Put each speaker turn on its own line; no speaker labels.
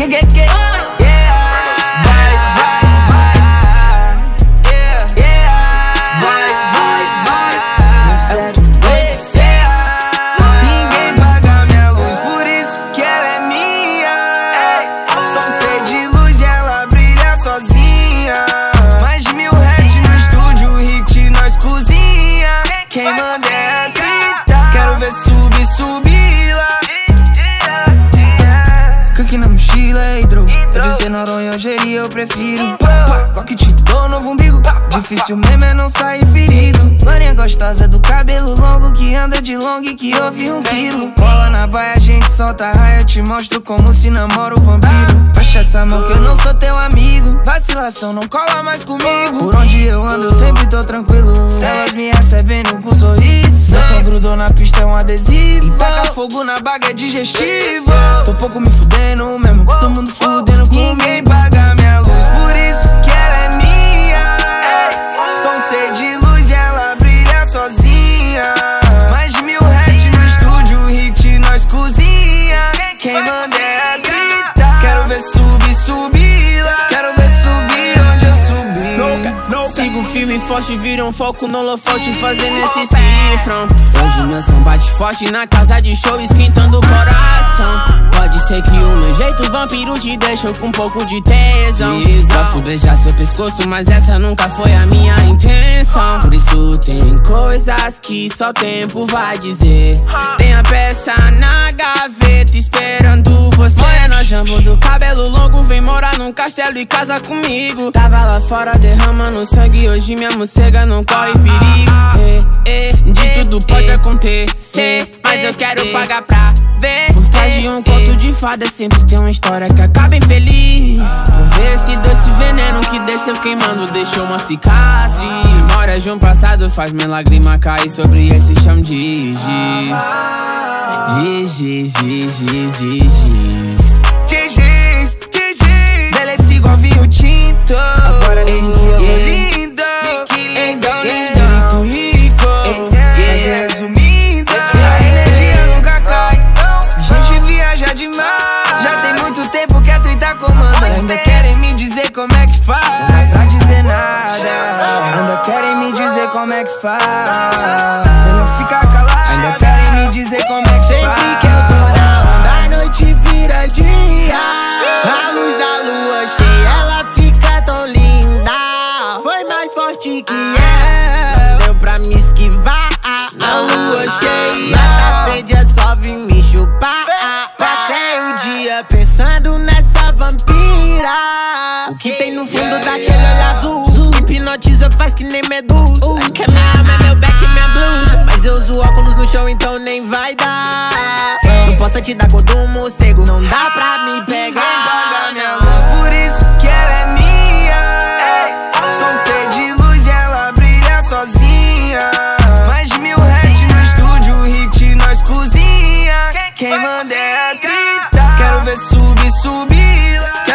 Que, que, que? É e. Quem manda é a. Quero ver subir, subir Noronha ou Jeri, eu prefiro. Glock te dou novo umbigo. Difícil mesmo é não sair ferido. Lorinha gostosa do cabelo longo que anda de long e que ouve um quilo. Cola na baia, a gente solta raia. Eu te mostro como se namora o vampiro. Baixa essa mão que eu não sou teu amigo. Vacilação não cola mais comigo. Por onde eu ando, eu sempre tô tranquilo. Elas me recebendo com sorriso. Meu som grudou na pista, é um adesivo. E taca fogo na baga é digestivo. Tô pouco me fudendo mesmo. Todo mundo fudendo ver subir, subir lá. Quero ver subir onde eu subi.
Sigo firme e forte, vira um foco no holofote fazendo esse cifrão Hoje meu som bate forte na casa de show esquentando o coração Pode ser que o meu jeito vampiro te deixou com um pouco de tesão Posso beijar seu pescoço, mas essa nunca foi a minha intenção. Por isso tem coisas que só o tempo vai dizer. Tem a peça na gaveta esperando você. Morena jambo do cabelo longo, vem morar num castelo e casa comigo. Tava lá fora derramando sangue, hoje minha morcega não corre perigo. Eh, eh, De tudo pode acontecer, mas eu quero pagar pra ver. Por trás de um conto de fada sempre tem uma história que acaba infeliz. Por ver esse doce veneno que desceu queimando deixou uma cicatriz. Memória de um passado faz minha lágrima cair sobre esse chão de Giz, giz, giz, giz, giz, giz
pra dizer nada. Ainda querem me dizer como é que faz. Melhor ficar calado. Ainda querem me dizer como é que faz.
Sempre que eu tô na onda, a noite vira dia. A luz da lua cheia, ela fica tão linda. Foi mais forte que eu, camisa faz que nem medusa. Uh, a cama é meu back e minha blusa. Mas eu uso óculos no chão, então nem vai dar. Não posso te dar cor do morcego, não dá pra me pegar. Minha luz, por isso que ela é minha. Sou um ser de luz e ela brilha sozinha. Mais mil heads no estúdio, hit nós cozinha. Quem manda é a trita. Quero ver subir, subir lá.